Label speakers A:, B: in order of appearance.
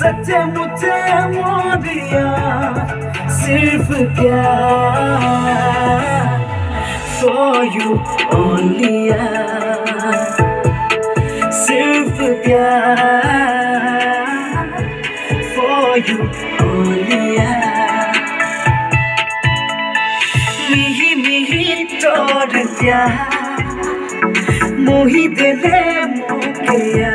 A: सच्चे मुझे मोरिया सिर्फ प्यार for you only सिर्फ प्यार for you only मिही मिही तोर प्यार मोही दिले मोकिया